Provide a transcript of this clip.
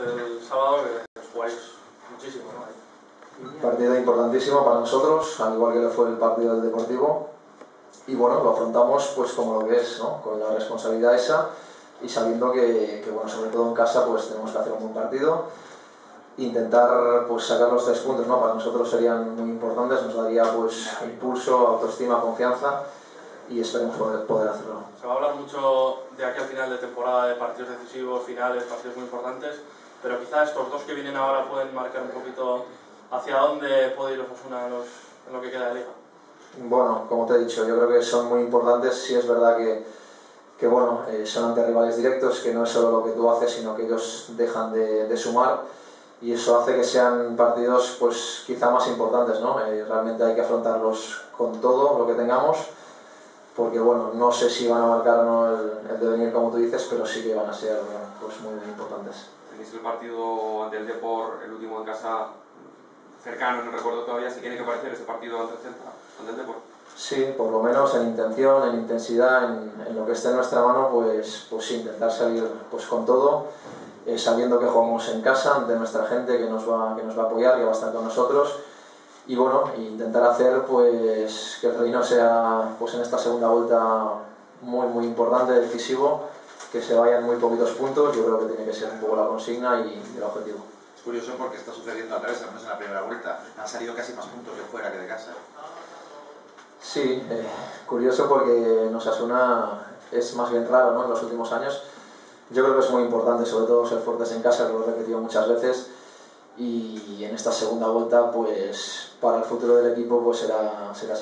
el sábado que jugáis muchísimo, ¿no? Partido importantísimo para nosotros, al igual que lo fue el partido del Deportivo. Y bueno, lo afrontamos pues como lo que es, ¿no? Con la responsabilidad esa y sabiendo que, que, bueno, sobre todo en casa pues tenemos que hacer un buen partido. Intentar pues sacar los tres puntos, ¿no? Para nosotros serían muy importantes, nos daría pues impulso, autoestima, confianza y esperemos poder, poder hacerlo. Se va a hablar mucho de aquí al final de temporada, de partidos decisivos, finales, partidos muy importantes, pero quizá estos dos que vienen ahora pueden marcar un poquito hacia dónde puede ir Osasuna en, en lo que queda de liga. Bueno, como te he dicho, yo creo que son muy importantes. Sí es verdad que, que bueno, eh, son ante rivales directos, que no es solo lo que tú haces, sino que ellos dejan de, de sumar y eso hace que sean partidos pues quizá más importantes, ¿no? Eh, realmente hay que afrontarlos con todo lo que tengamos porque bueno, no sé si van a marcar o no el, el, devenir como tú dices, pero sí que van a ser pues, muy, importantes. Tenéis el partido ante el Depor, el último en casa, cercano, no recuerdo todavía, si tiene que parecer ese partido ante el Celta, ante el Depor. Sí, por lo menos en intención, en intensidad, en, en, lo que esté en nuestra mano, pues, pues intentar salir pues, con todo, eh, sabiendo que jugamos en casa, ante nuestra gente que nos, va, que nos va a apoyar, que va a estar con nosotros y bueno, intentar hacer pues que el reino sea pues en esta segunda vuelta muy muy importante, decisivo, que se vayan muy poquitos puntos, yo creo que tiene que ser un poco la consigna y, el objetivo. Es curioso porque está sucediendo al revés, al menos en la primera vuelta, han salido casi más puntos de fuera que de casa. Sí, eh, curioso porque nos asuna es más bien raro ¿no? en los últimos años. Yo creo que es muy importante, sobre todo ser fuertes en casa, que lo he repetido muchas veces y en esta segunda vuelta pues para el futuro del equipo pues será, será.